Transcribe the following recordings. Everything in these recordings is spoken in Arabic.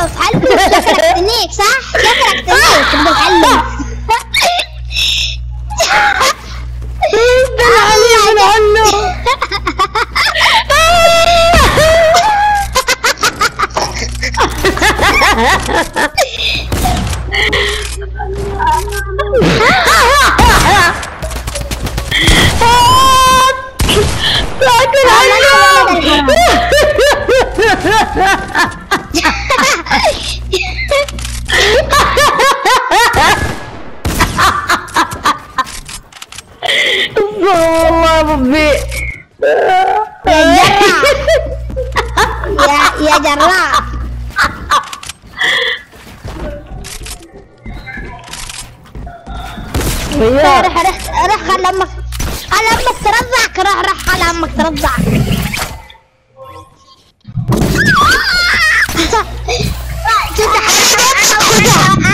حلف حلف شكلك تنيك صح؟ شكلك تنيك تبغى تحلف بالعلي من عنه لكن والله أمك ترضعك روح روح خل أمك ترضعك.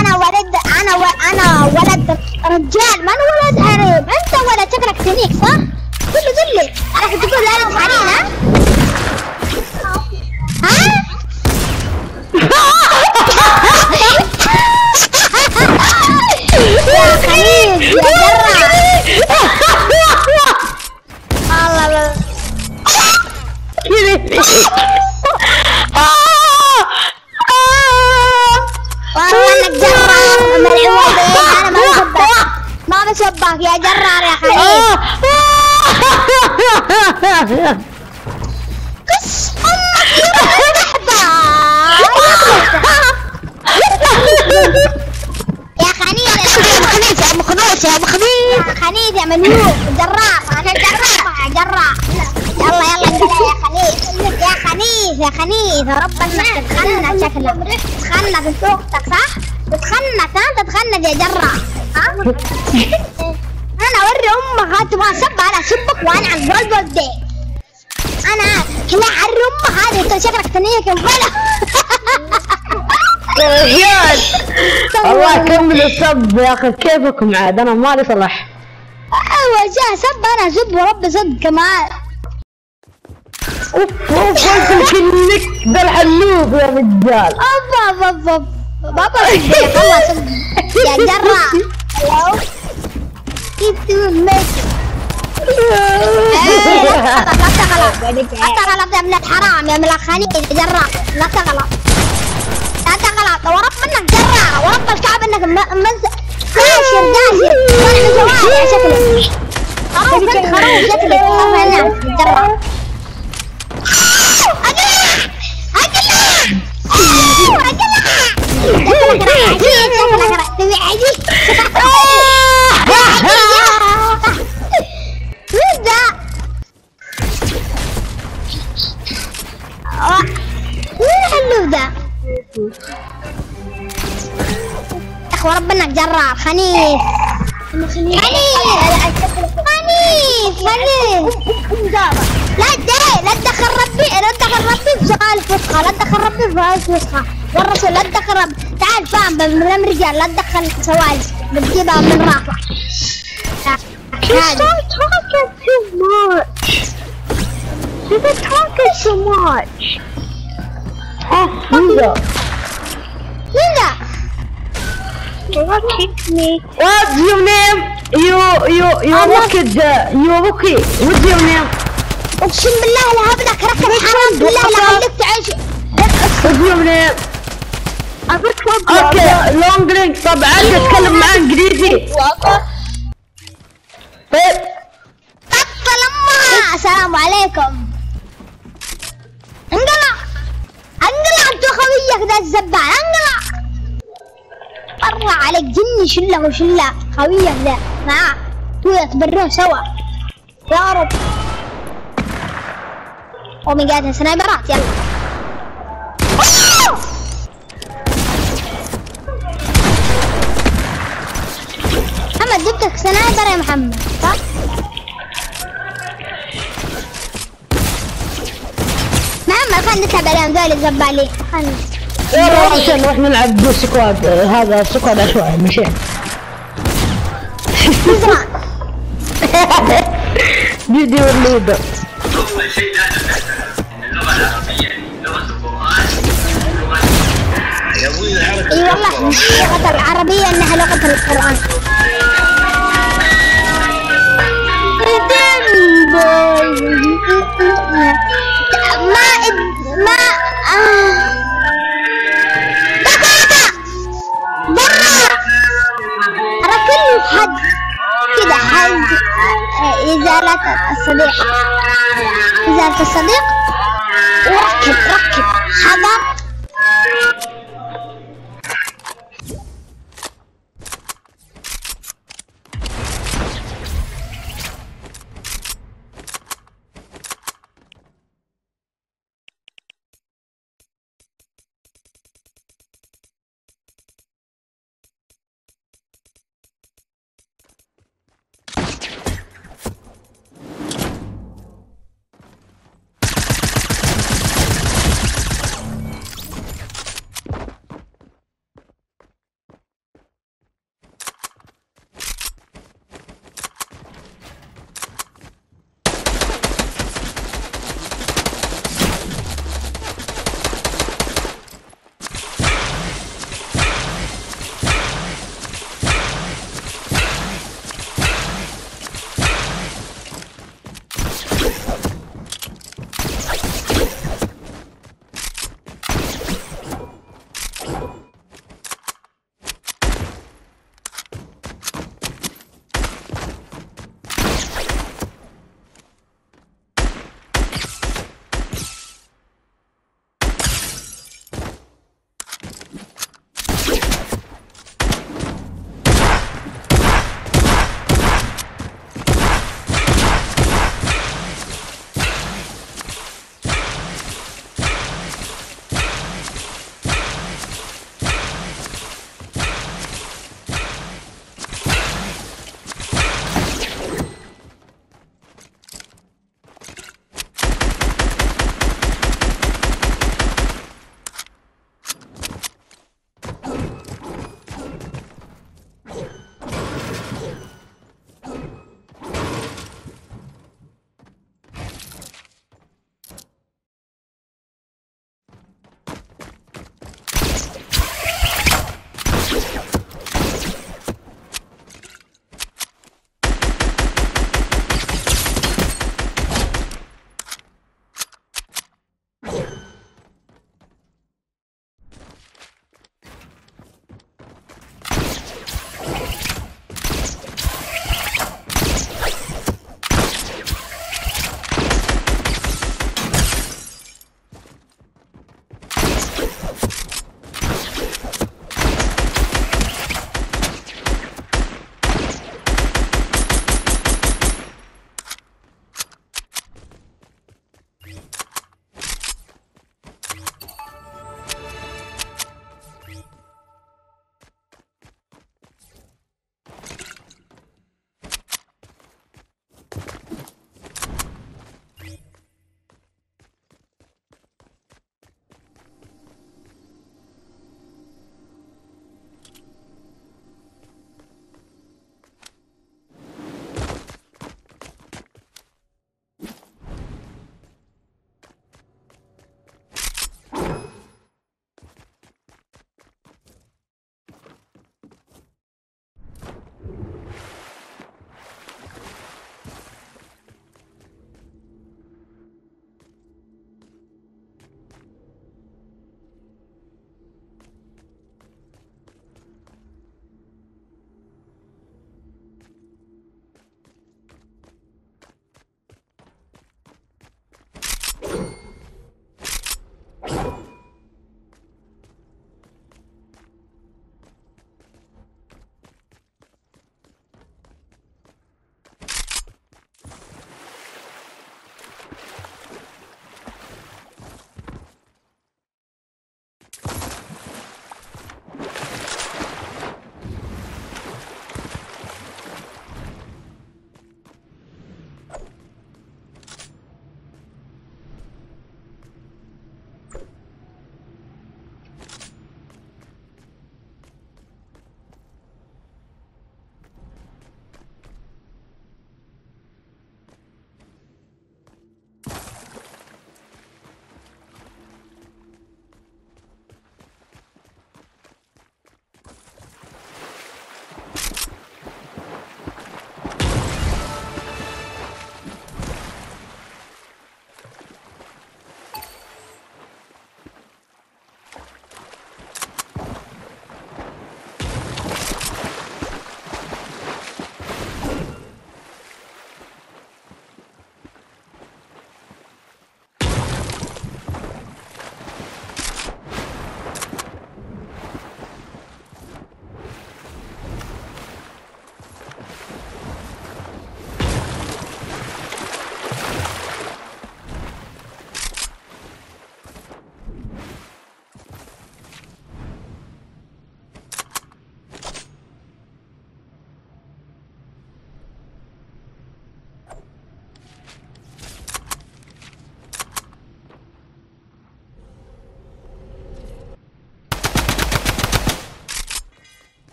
أنا ولد أنا و... أنا ولد رجال ما أنا ولد حريم أنت ولد شكلك تنيك صح؟ قول لي قول لي راح تقول أنا حنين مخنيس يا مليوف جراح. أنا جراح. يا جراح. يلا يلا انقلع يا خنيس يا خنيس يا خنيس يا رب إنك تتخنى شكلك. تتخنى بنت أختك صح؟ تتخنى ها تتخنى يا جراح. ها؟ أنا أوري أمك. ها تبغى اسب أنا اسبك وأنا على البلبل دي أنا كلا عري أمك. هذه أنت شكلك تنيك بلا يا رجال. الله كمل الصب يا أخي. كيفكم عاد؟ أنا مالي صلح أيوه جاء سب أنا سب ورب صد كمان. أوف أوف انت كلك ذا الحلوب يا رجال. أوف أوف أوف أوف. بابا صدق خلاص صدق يا جرا كيف تمشي لا تغلط لا تغلط يا ابن الحرام يا ملخانين يا جرا لا تغلط لا تغلط ورب منك جرا ورب الكعب إنك منز ناشر ناشر شكلك هنا جرا وربنا جرار خنيس خنيس خنيس خنيس لا تدري لا تدخل ربي لا تدخل ربي في سؤال فسخة لا تدخل ربي في سؤال فسخة والرسول لا تدخل ربي تعال فاهم من الرجال لا تدخل سوالف بتجيبها من راسك Stop talking too much. You're talking so much. Oh, What kicked me? What's your name? You, you, you wicked. uh, You wicked. What's your name? اقسم بالله لا هبلك ركب حرام بالله لا خليك تعيش What's your name? أوكي لونج لينك طبعا تتكلم معاه انجليزي طيب بطل امها السلام عليكم انقلع انقلع انت خويك ذا الزبال انقلع طلع عليك جني شلة وشلة خويك ذا ها تو يتبروه سوا. يا رب. قومي قاعدة سنايبرات يلا. محمد جبتك سنايبر يا محمد صح؟ محمد خلينا نتعب عليهم ذول الزبالين خلينا. يلا عشان نروح نلعب دو سكواد هذا سكواد عشوائي مشينا من زمان فيديو الليدر أول شيء لا تنسى أن اللغة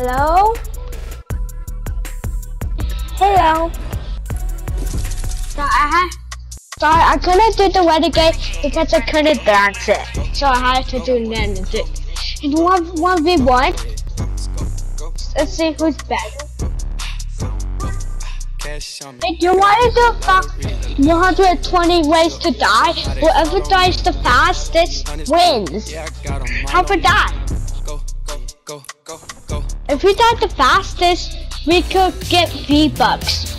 Hello? Hello? So I had, sorry, I couldn't do the renegade because I couldn't dance it. So I had to do renegade. In one, 1v1, let's see who's better. If you want to do fa- 120 ways to die, whoever dies the fastest wins. How about that? If we die the fastest, we could get V-Bucks.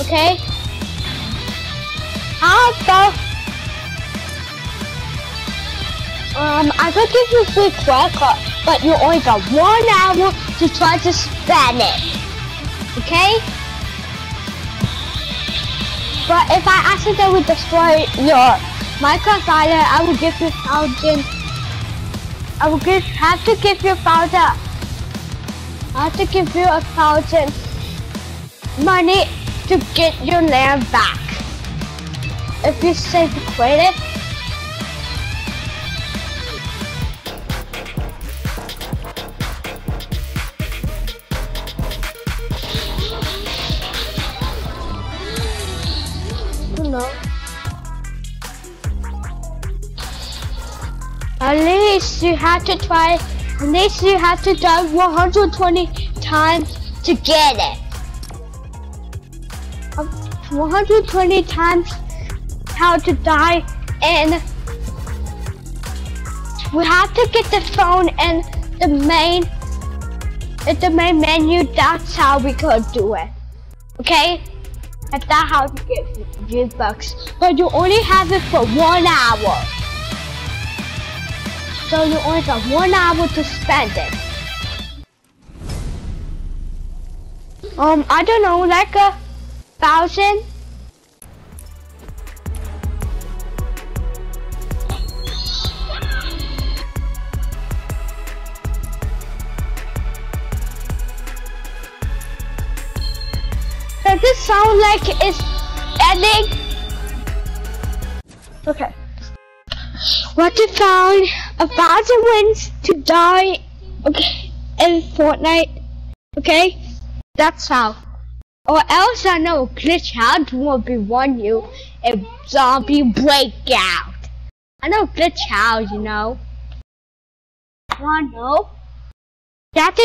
Okay? How about... Um, I could give you free cracker, but you only got one hour to try to spend it. Okay? But if I accidentally destroy your Minecraft island, I will give you thousand. I will give have to give you thousand. I have to give you a thousand money to get your land back. If you save the credit. No. At least you have to try, at least you have to die 120 times to get it. Um, 120 times how to die and we have to get the phone and the main, the main menu, that's how we could do it. Okay? That's how to get V-Bucks. But you only have it for one hour. So you only got one hour to spend it. Um, I don't know, like a thousand? Does this sound like it's ending? Okay. What to found a thousand wins to die okay in Fortnite. Okay? That's how. Or else I know glitch out won't be one you a zombie breakout. I know glitch out, you know. I know. That's